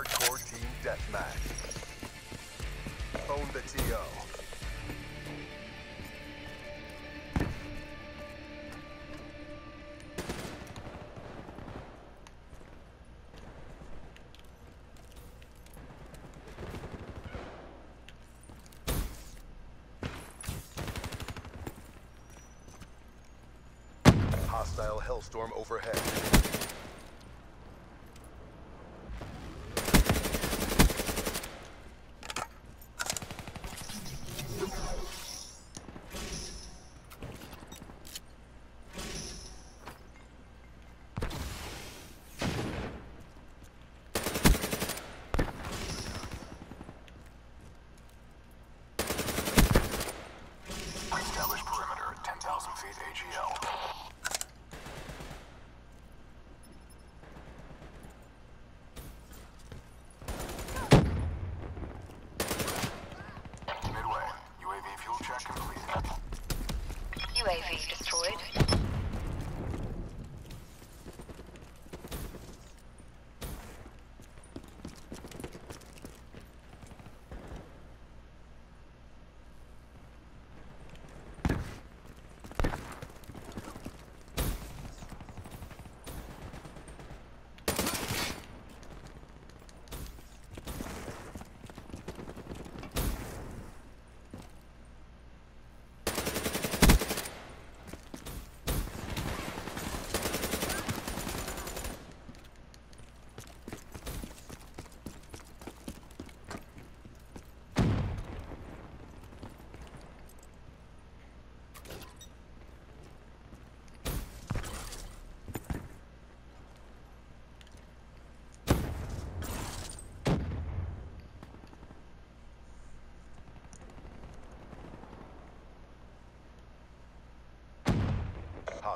Hardcore Team Deathmatch. Own the TO. Hostile Hellstorm overhead.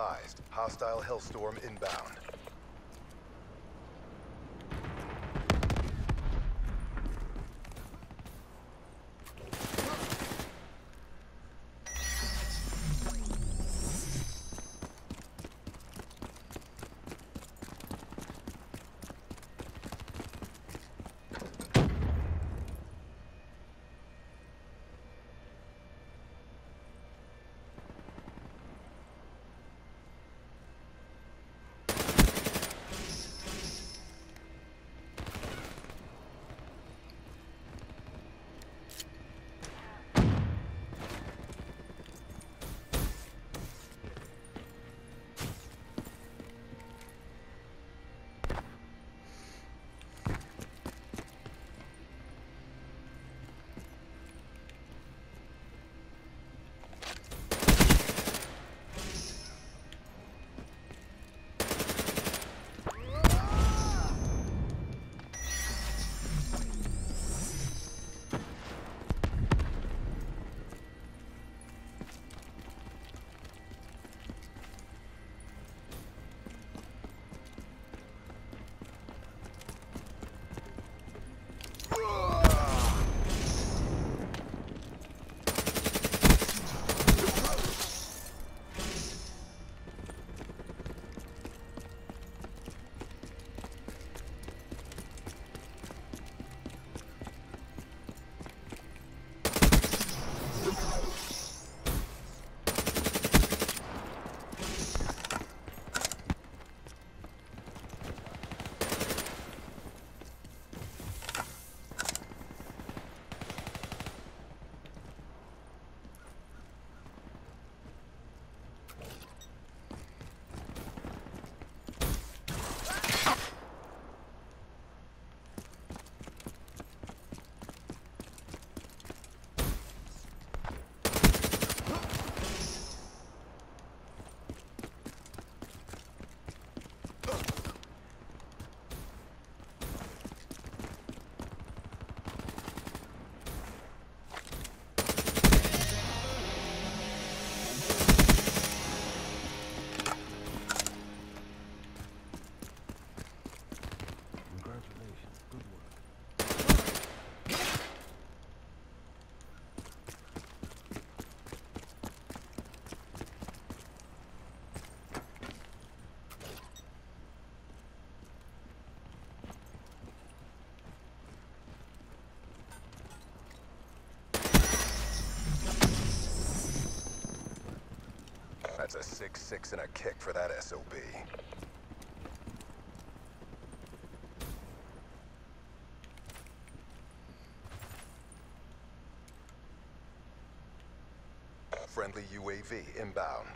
Advised, hostile Hellstorm inbound. A 6-6 and a kick for that SOB. Friendly UAV inbound.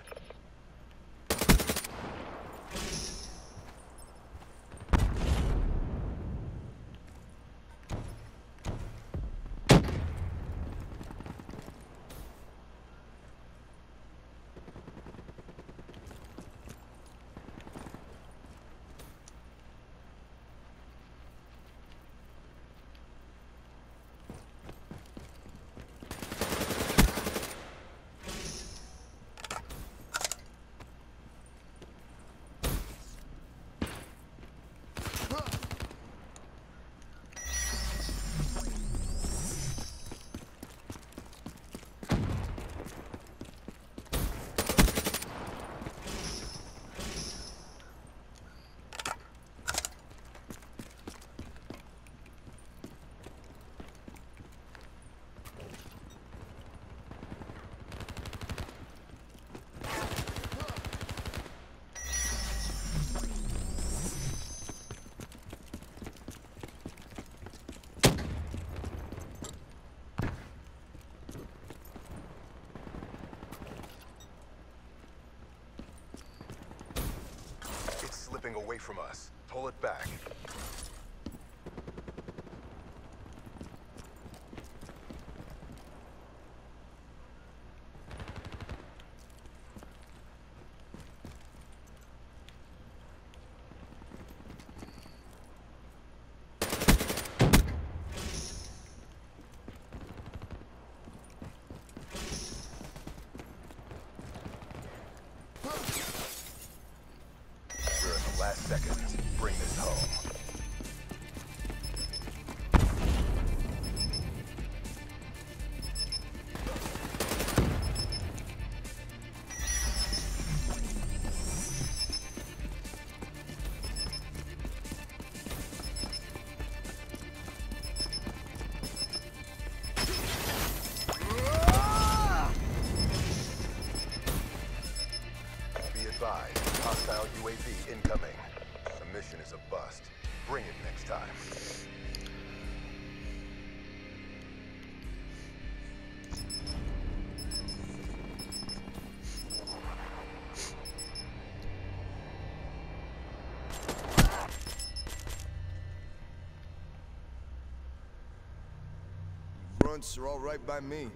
Away from us. Pull it back. Bring it next time. Fronts are all right by me.